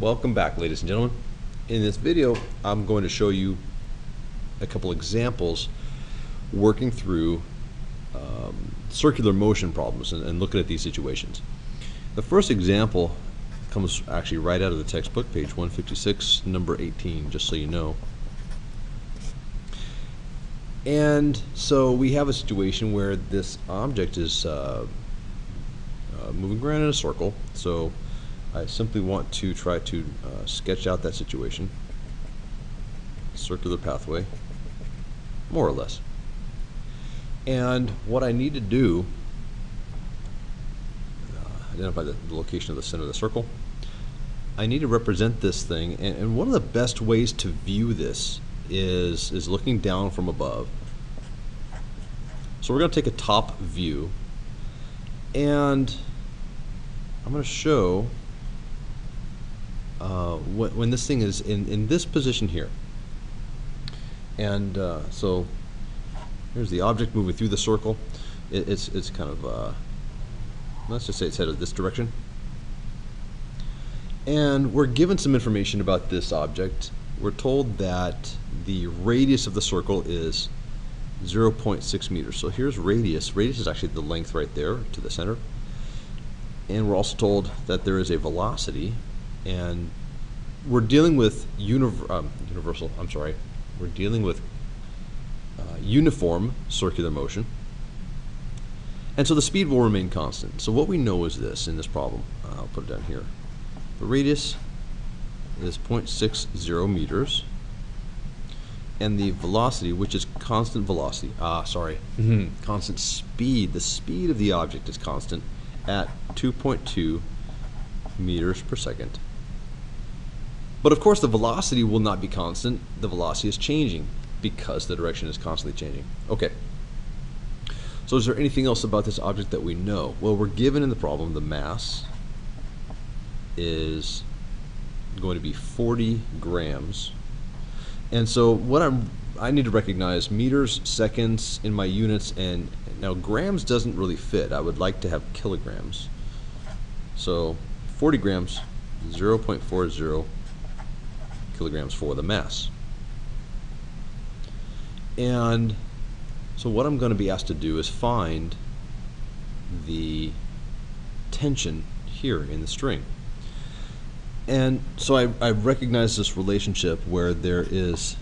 Welcome back ladies and gentlemen. In this video I'm going to show you a couple examples working through um, circular motion problems and, and looking at these situations. The first example comes actually right out of the textbook, page 156, number 18, just so you know. And so we have a situation where this object is uh, uh, moving around in a circle. So I simply want to try to uh, sketch out that situation. Circular pathway, more or less. And what I need to do, uh, identify the, the, location of the center of the circle. I need to represent this thing, and, and one of the best ways to view this is, is looking down from above. So we're going to take a top view and I'm going to show uh, when, when, this thing is in, in this position here. And uh, so here's the object moving through the circle. It, it's, it's kind of, uh, let's just say it's headed this direction. And we're given some information about this object. We're told that the radius of the circle is 0.6 meters. So here's radius. Radius is actually the length right there to the center. And we're also told that there is a velocity, and we're dealing with um, universal, I'm sorry, we're dealing with uh, uniform circular motion. And so the speed will remain constant. So what we know is this in this problem. I'll put it down here. The radius is 0.60 meters and the velocity, which is constant velocity, ah, sorry, mm-hmm. constant speed. The speed of the object is constant at 2.2 meters per second. But of course, the velocity will not be constant. The velocity is changing because the direction is constantly changing. Okay. So is there anything else about this object that we know? Well, we're given in the problem the mass is going to be 40 grams and so what I'm I need to recognize meters, seconds in my units, and now grams doesn't really fit. I would like to have kilograms. So 40 grams, 0.40 kilograms for the mass. And so what I'm going to be asked to do is find the tension here in the string. And so I, I recognize this relationship where there is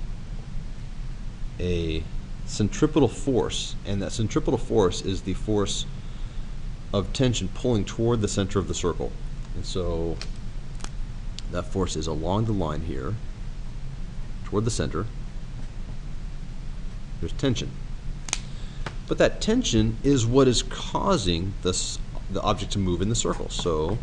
a centripetal force, and that centripetal force is the force of tension pulling toward the center of the circle. And so that force is along the line here, toward the center. There's tension. But that tension is what is causing this, the object to move in the circle. So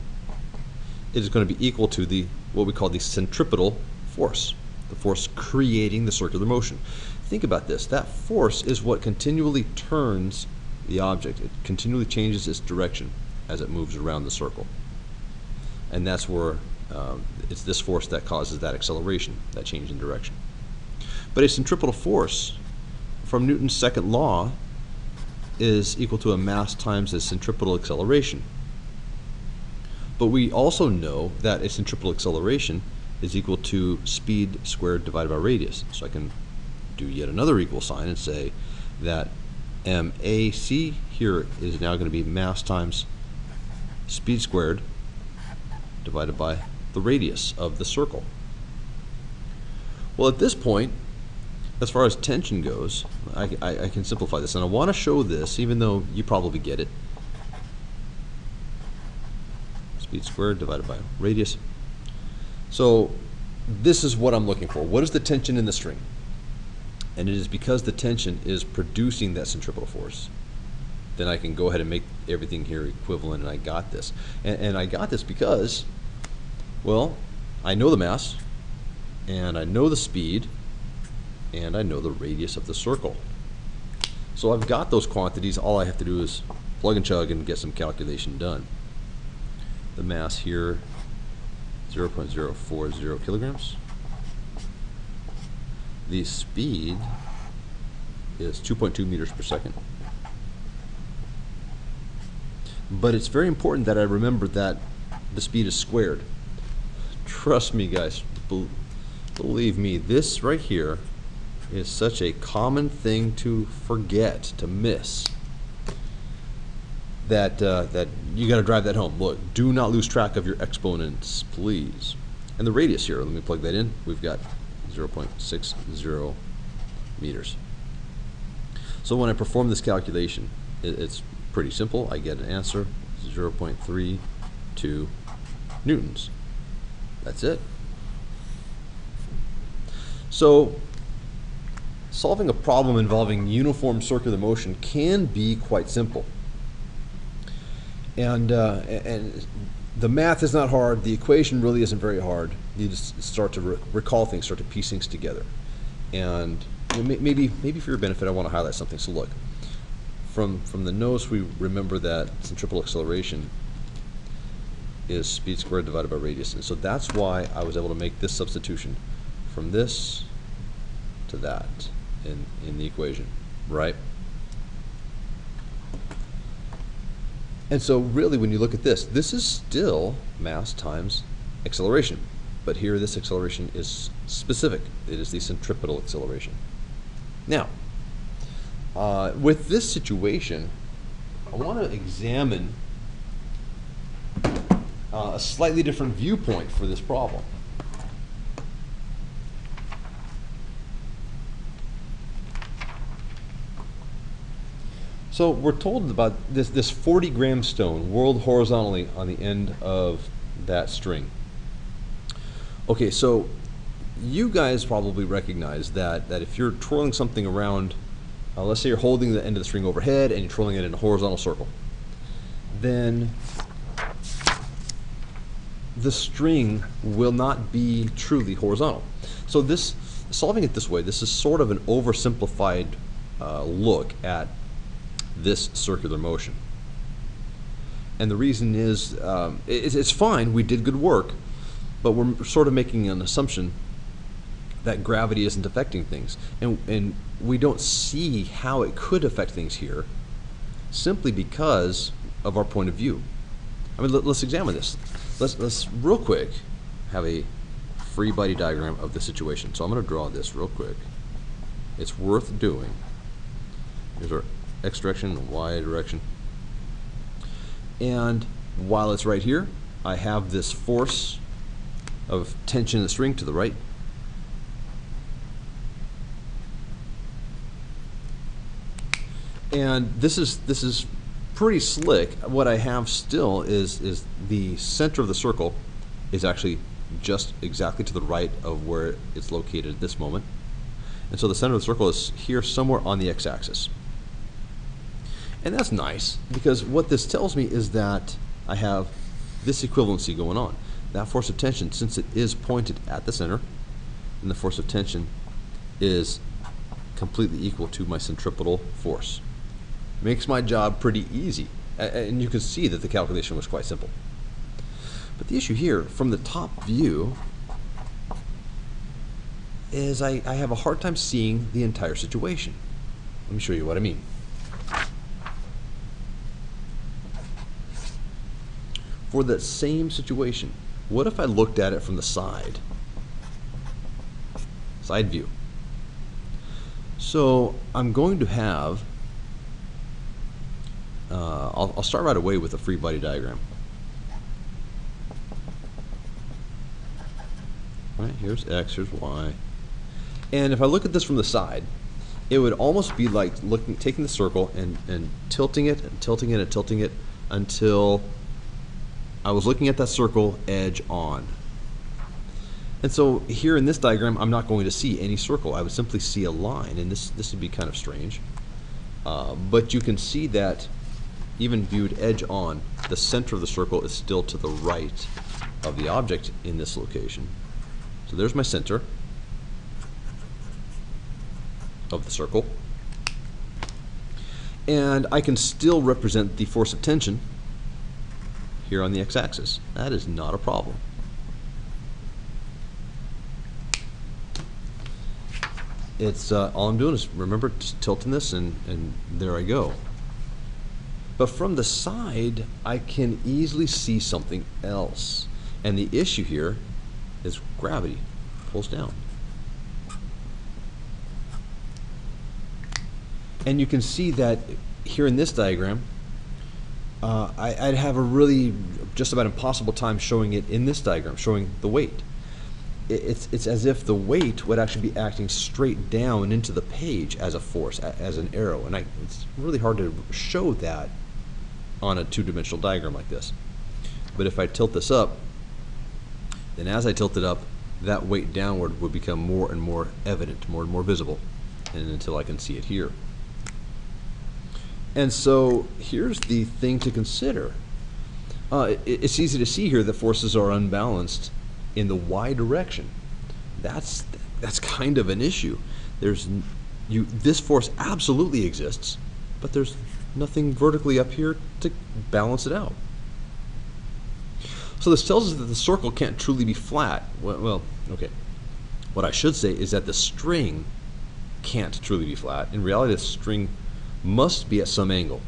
it is going to be equal to the what we call the centripetal force, the force creating the circular motion. Think about this. That force is what continually turns the object. It continually changes its direction as it moves around the circle. And that's where um, it's this force that causes that acceleration, that change in direction. But a centripetal force from Newton's second law is equal to a mass times a centripetal acceleration. But we also know that a centripetal acceleration is equal to speed squared divided by radius. So I can do yet another equal sign and say that MAC here is now going to be mass times speed squared divided by the radius of the circle. Well, at this point, as far as tension goes, I, I, I can simplify this. And I want to show this, even though you probably get it. speed squared divided by radius. So this is what I'm looking for. What is the tension in the string? And it is because the tension is producing that centripetal force. Then I can go ahead and make everything here equivalent, and I got this. And, and I got this because, well, I know the mass, and I know the speed, and I know the radius of the circle. So I've got those quantities. All I have to do is plug and chug and get some calculation done the mass here 0.040 kilograms. The speed is 2.2 meters per second. But it's very important that I remember that the speed is squared. Trust me, guys. Bel believe me, this right here is such a common thing to forget, to miss. That uh, that you got to drive that home. Look, do not lose track of your exponents, please. And the radius here, let me plug that in. We've got 0.60 meters. So when I perform this calculation, it, it's pretty simple. I get an answer 0.32 newtons. That's it. So solving a problem involving uniform circular motion can be quite simple. And, uh, and the math is not hard. The equation really isn't very hard. You just start to re recall things, start to piece things together. And you know, maybe, maybe for your benefit, I want to highlight something. So look, from, from the nose, we remember that centripetal acceleration is speed squared divided by radius. And so that's why I was able to make this substitution from this to that in, in the equation, right? And so really when you look at this, this is still mass times acceleration. But here this acceleration is specific. It is the centripetal acceleration. Now, uh, with this situation, I want to examine uh, a slightly different viewpoint for this problem. So we're told about this, this 40 gram stone whirled horizontally on the end of that string. Okay, so you guys probably recognize that, that if you're twirling something around, uh, let's say you're holding the end of the string overhead and you're twirling it in a horizontal circle, then the string will not be truly horizontal. So this, solving it this way, this is sort of an oversimplified uh, look at this circular motion. And the reason is, um, it, it's fine, we did good work, but we're sort of making an assumption that gravity isn't affecting things. And, and we don't see how it could affect things here simply because of our point of view. I mean, let, us examine this. Let's, let's real quick have a free body diagram of the situation. So I'm going to draw this real quick. It's worth doing. Here's our x direction and y direction. And while it's right here, I have this force of tension in the string to the right. And this is this is pretty slick. What I have still is is the center of the circle is actually just exactly to the right of where it's located at this moment. And so the center of the circle is here somewhere on the x-axis. And that's nice because what this tells me is that I have this equivalency going on. That force of tension, since it is pointed at the center, and the force of tension is completely equal to my centripetal force. Makes my job pretty easy. And you can see that the calculation was quite simple. But the issue here, from the top view, is I, I have a hard time seeing the entire situation. Let me show you what I mean. for that same situation, what if I looked at it from the side? Side view. So I'm going to have, uh, I'll, I'll start right away with a free body diagram. Right, here's X, here's Y. And if I look at this from the side, it would almost be like looking, taking the circle and, and tilting it and tilting it and tilting it until I was looking at that circle edge on. And so here in this diagram, I'm not going to see any circle. I would simply see a line, and this, this would be kind of strange. Uh, but you can see that even viewed edge on, the center of the circle is still to the right of the object in this location. So there's my center of the circle. And I can still represent the force of tension here on the x-axis. That is not a problem. It's uh, all I'm doing is remember tilting this and, and there I go. But from the side, I can easily see something else. And the issue here is gravity pulls down. And you can see that here in this diagram, uh, I, would have a really just about impossible time showing it in this diagram, showing the weight. It, it's, it's as if the weight would actually be acting straight down into the page as a force, a, as an arrow. And I, it's really hard to show that on a two-dimensional diagram like this. But if I tilt this up, then as I tilt it up, that weight downward would become more and more evident, more and more visible, and until I can see it here. And so here's the thing to consider. Uh, it, it's easy to see here that forces are unbalanced in the y direction. That's that's kind of an issue. There's you this force absolutely exists, but there's nothing vertically up here to balance it out. So this tells us that the circle can't truly be flat. Well, okay. What I should say is that the string can't truly be flat. In reality, the string must be at some angle.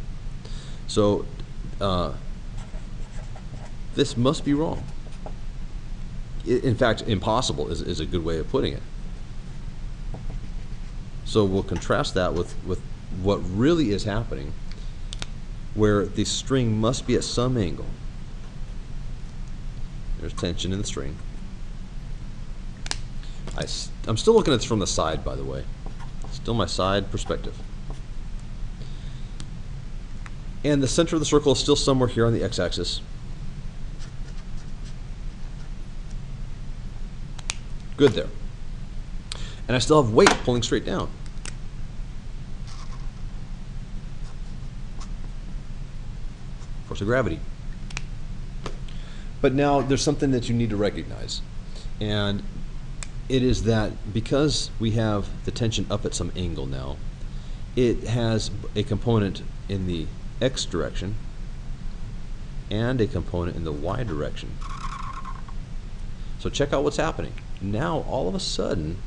So uh, this must be wrong. In fact, impossible is, is a good way of putting it. So we'll contrast that with, with what really is happening, where the string must be at some angle. There's tension in the string. I, I'm still looking at this from the side, by the way. Still my side perspective. And the center of the circle is still somewhere here on the x-axis. Good there. And I still have weight pulling straight down. Of gravity. But now there's something that you need to recognize. And it is that because we have the tension up at some angle now, it has a component in the x direction and a component in the y direction. So check out what's happening. Now all of a sudden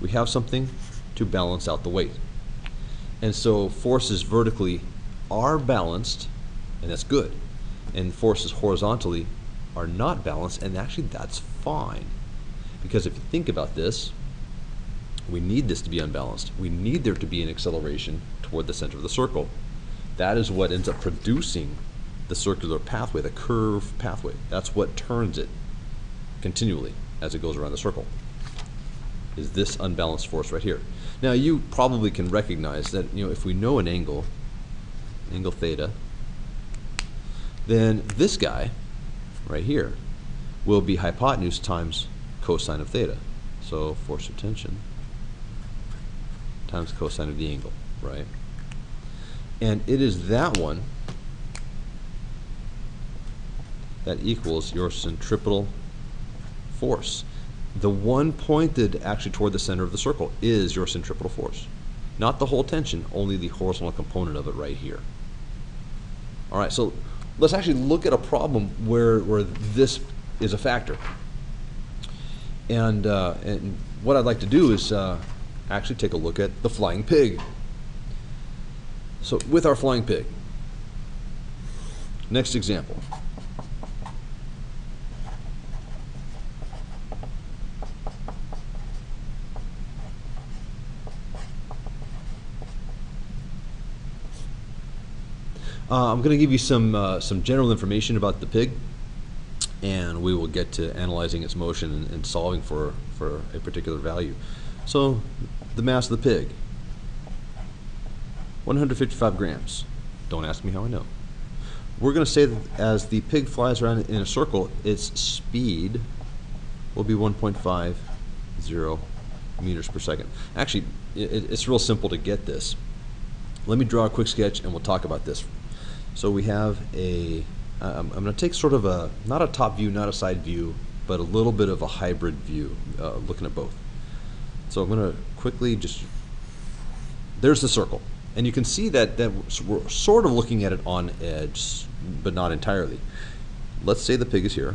we have something to balance out the weight. And so forces vertically are balanced and that's good. And forces horizontally are not balanced and actually that's fine. Because if you think about this, we need this to be unbalanced. We need there to be an acceleration toward the center of the circle. That is what ends up producing the circular pathway, the curve pathway. That's what turns it continually as it goes around the circle. Is this unbalanced force right here. Now you probably can recognize that you know if we know an angle, angle theta, then this guy right here will be hypotenuse times cosine of theta. So force of tension times cosine of the angle, right? And it is that one that equals your centripetal force. The one pointed actually toward the center of the circle is your centripetal force. Not the whole tension, only the horizontal component of it right here. All right, so let's actually look at a problem where, where this is a factor. And, uh, and what I'd like to do is uh, actually take a look at the flying pig. So with our flying pig, next example. Uh, I'm going to give you some uh, some general information about the pig, and we will get to analyzing its motion and, and solving for for a particular value. So, the mass of the pig 155 grams. Don't ask me how I know. We're going to say that as the pig flies around in a circle, its speed will be 1.50 meters per second. Actually, it, it's real simple to get this. Let me draw a quick sketch and we'll talk about this. So we have a, am going to take sort of a, not a top view, not a side view, but a little bit of a hybrid view, uh, looking at both. So I'm going to quickly just, there's the circle. And you can see that, that we're sort of looking at it on edge, but not entirely. Let's say the pig is here.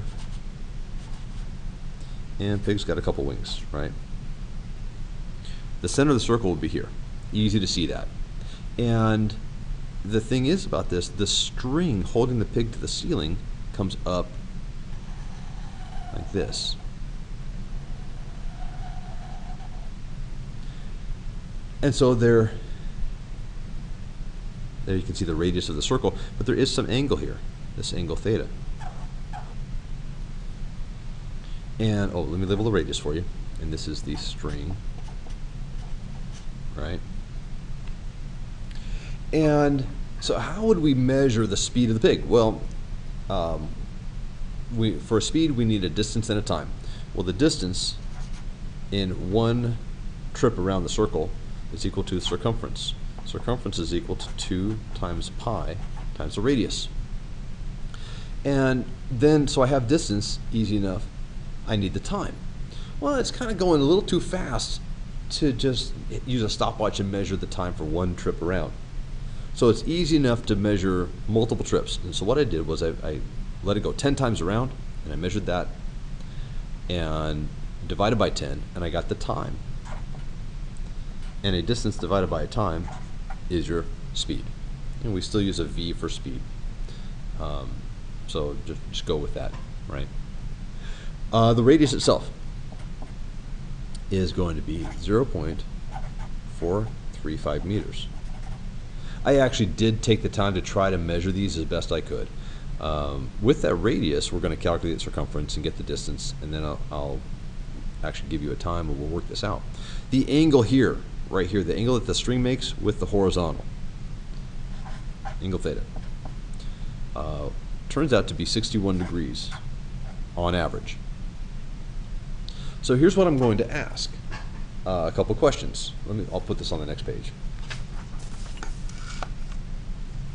And pig's got a couple wings, right? The center of the circle would be here. Easy to see that. And the thing is about this, the string holding the pig to the ceiling comes up like this. And so there, there you can see the radius of the circle, but there is some angle here, this angle theta. And, oh, let me label the radius for you. And this is the string, right? And so how would we measure the speed of the pig? Well, um, we, for a speed, we need a distance and a time. Well, the distance in one trip around the circle is equal to the circumference. Circumference is equal to 2 times pi times the radius. And then, so I have distance, easy enough. I need the time. Well, it's kind of going a little too fast to just use a stopwatch and measure the time for one trip around. So it's easy enough to measure multiple trips. And so what I did was I, I let it go 10 times around, and I measured that, and divided by 10, and I got the time. And a distance divided by a time is your speed. And we still use a v for speed. Um, so just, just go with that, right? Uh, the radius itself is going to be 0.435 meters. I actually did take the time to try to measure these as best I could. Um, with that radius, we're going to calculate the circumference and get the distance, and then I'll, I'll, actually give you a time and we'll work this out. The angle here, right here, the angle that the string makes with the horizontal, angle theta, uh, turns out to be 61 degrees on average. So here's what I'm going to ask. Uh, a couple questions. Let me, I'll put this on the next page.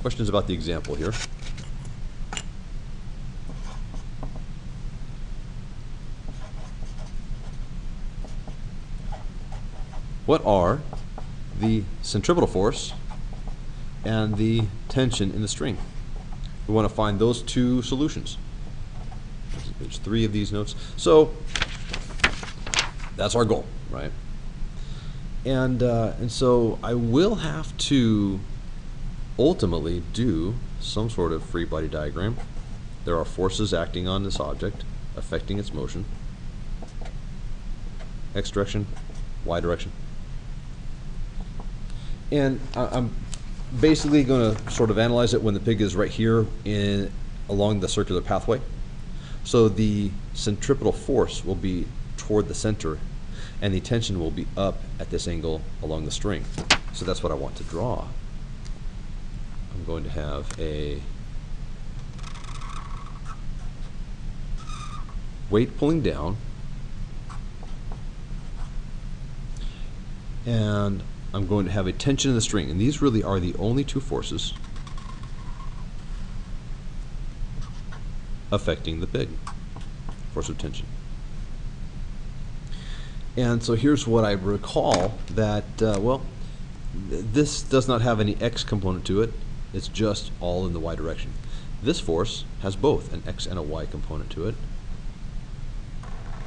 Questions about the example here. What are the centripetal force and the tension in the string? We want to find those two solutions. There's three of these notes. So that's our goal, right? And uh, and so I will have to ultimately do some sort of free body diagram. There are forces acting on this object, affecting its motion. X direction, Y direction. And I'm basically going to sort of analyze it when the pig is right here in along the circular pathway. So the centripetal force will be toward the center and the tension will be up at this angle along the string. So that's what I want to draw. I'm going to have a weight pulling down. And I'm going to have a tension in the string. And these really are the only two forces affecting the pig. Force of tension. And so here's what I recall that uh, well th this does not have any x component to it it's just all in the y direction. This force has both an x and a y component to it.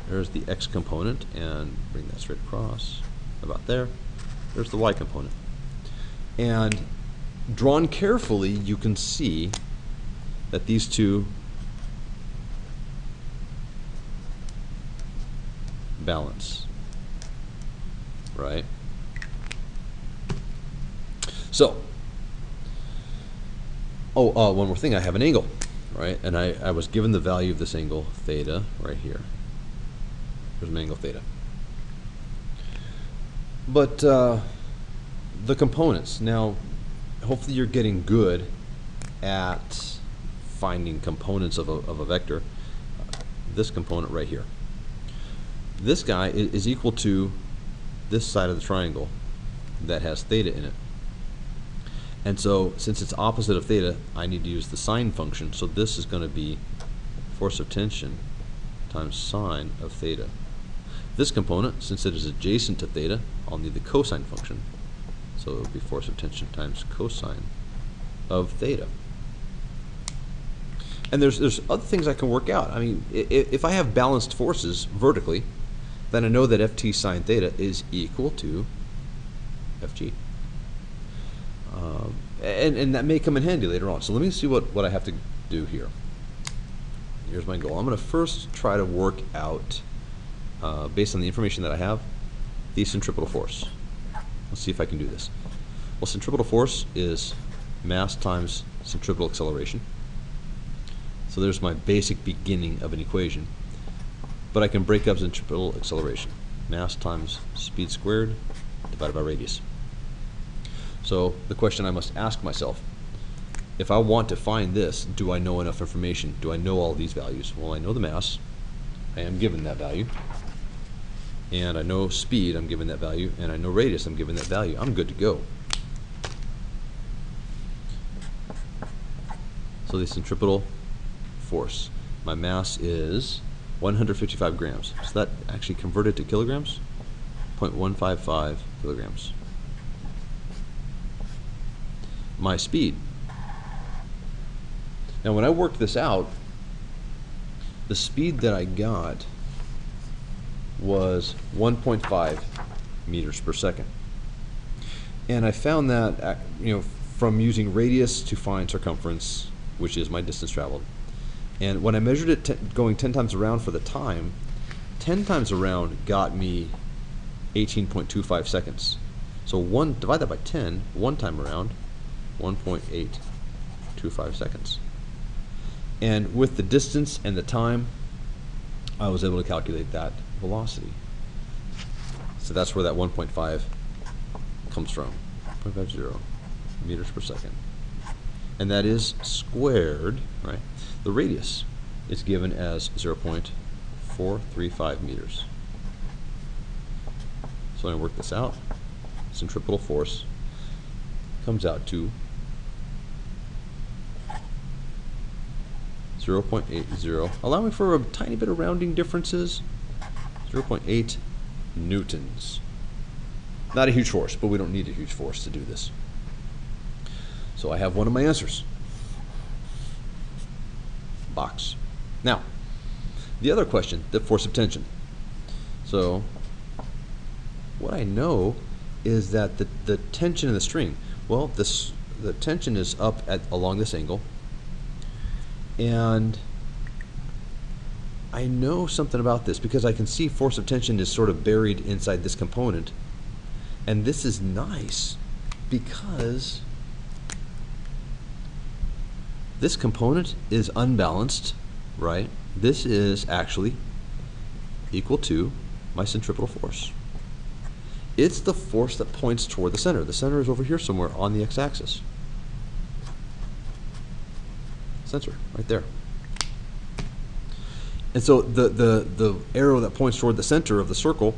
There's the x component, and bring that straight across, about there. There's the y component. And drawn carefully, you can see that these two balance, right? So, Oh, uh, one more thing. I have an angle, right? And I, I was given the value of this angle, theta, right here. There's my angle theta. But uh, the components. Now, hopefully you're getting good at finding components of a, of a vector. this component right here. This guy is, is equal to this side of the triangle that has theta in it. And so since it's opposite of theta, I need to use the sine function. So this is going to be force of tension times sine of theta. This component, since it is adjacent to theta, I'll need the cosine function. So it will be force of tension times cosine of theta. And there's, there's other things I can work out. I mean, if I have balanced forces vertically, then I know that ft sine theta is equal to fg. Um, and, and that may come in handy later on. So let me see what, what I have to do here. here's my goal. I'm going to first try to work out, uh, based on the information that I have, the centripetal force. Let's see if I can do this. Well, centripetal force is mass times centripetal acceleration. So there's my basic beginning of an equation. But I can break up centripetal acceleration. Mass times speed squared divided by radius. So the question I must ask myself, if I want to find this, do I know enough information? Do I know all these values? Well, I know the mass. I am given that value. And I know speed, I'm given that value. And I know radius, I'm given that value. I'm good to go. So the centripetal force. My mass is 155 grams. So that actually converted to kilograms? 0.155 kilograms. My speed. Now when I worked this out, the speed that I got was 1.5 meters per second. And I found that, uh, you know, from using radius to find circumference, which is my distance traveled. And when I measured it going 10 times around for the time, 10 times around got me 18.25 seconds. So one divide that by 10, one time around, 1.825 seconds. And with the distance and the time, I was able to calculate that velocity. So that's where that 1.5 comes from, 0.50 meters per second. And that is squared, right? The radius is given as 0.435 meters. So when I work this out, centripetal force comes out to 0.80, allowing for a tiny bit of rounding differences, 0.8 newtons. Not a huge force, but we don't need a huge force to do this. So I have one of my answers. Box. Now, the other question, the force of tension. So what I know is that the, the tension in the string, well, this the tension is up at along this angle, and I know something about this because I can see force of tension is sort of buried inside this component. And this is nice because this component is unbalanced, right? This is actually equal to my centripetal force. It's the force that points toward the center. The center is over here somewhere on the x-axis. Center, right there. And so the, the, the arrow that points toward the center of the circle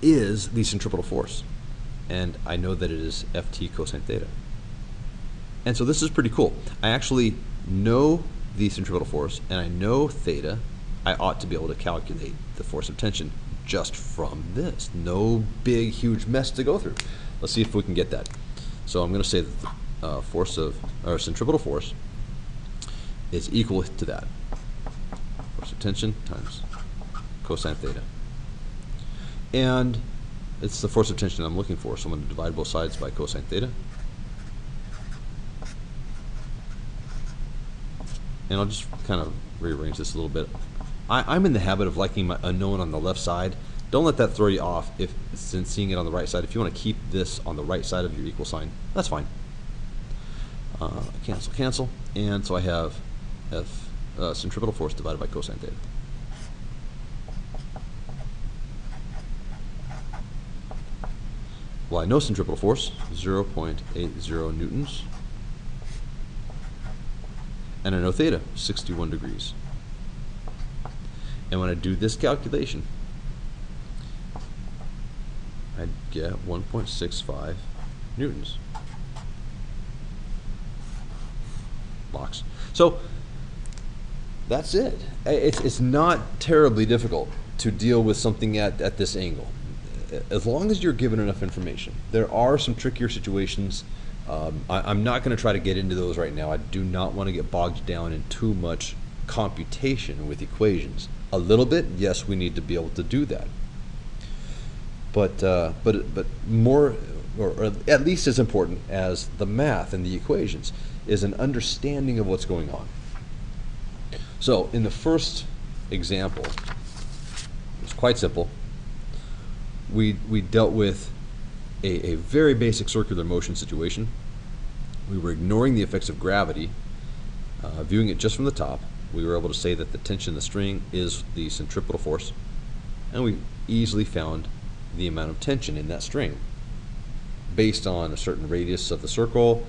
is the centripetal force. And I know that it is Ft cosine theta. And so this is pretty cool. I actually know the centripetal force and I know theta. I ought to be able to calculate the force of tension just from this. No big, huge mess to go through. Let's see if we can get that. So I'm going to say the uh, force of, or centripetal force is equal to that. Force of tension times cosine theta. And it's the force of tension I'm looking for, so I'm going to divide both sides by cosine theta. And I'll just kind of rearrange this a little bit. I, am in the habit of liking my unknown on the left side. Don't let that throw you off if since seeing it on the right side. If you want to keep this on the right side of your equal sign, that's fine. Uh, cancel, cancel. And so I have F uh, centripetal force divided by cosine theta. Well, I know centripetal force, 0.80 newtons. And I know theta, 61 degrees. And when I do this calculation, I'd get 1.65 newtons. Box. So that's it. It's, it's not terribly difficult to deal with something at, at this angle. As long as you're given enough information. There are some trickier situations. Um, I, am not going to try to get into those right now. I do not want to get bogged down in too much computation with equations. A little bit, yes, we need to be able to do that. But uh, but but more, or, or at least as important as the math and the equations, is an understanding of what's going on. So in the first example, it's quite simple. We, we dealt with a, a very basic circular motion situation. We were ignoring the effects of gravity, uh, viewing it just from the top. We were able to say that the tension in the string is the centripetal force, and we easily found the amount of tension in that string based on a certain radius of the circle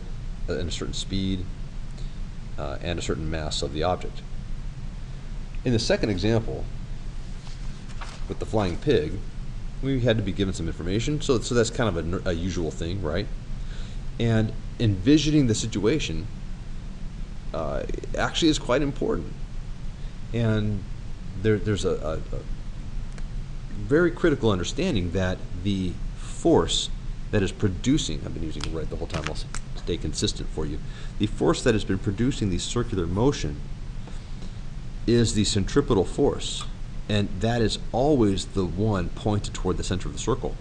uh, and a certain speed uh, and a certain mass of the object. In the second example, with the flying pig, we had to be given some information, so, so that's kind of a, a usual thing, right? And envisioning the situation uh, actually is quite important. And there, there's a, a, a very critical understanding that the force that is producing, I've been using right the whole time, I'll stay consistent for you. The force that has been producing the circular motion is the centripetal force, and that is always the one pointed toward the center of the circle.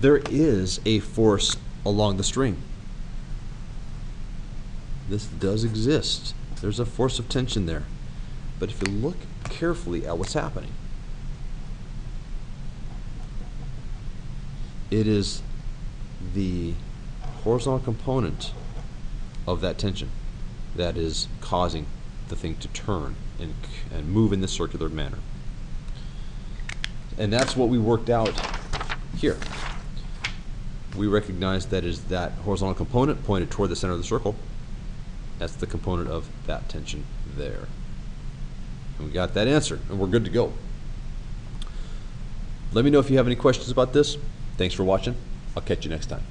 There is a force along the string. This does exist. There's a force of tension there. But if you look carefully at what's happening, it is the horizontal component of that tension that is causing the thing to turn and, and move in this circular manner. And that's what we worked out here. We recognize that is that horizontal component pointed toward the center of the circle. That's the component of that tension there. And we got that answer, and we're good to go. Let me know if you have any questions about this. Thanks for watching. I'll catch you next time.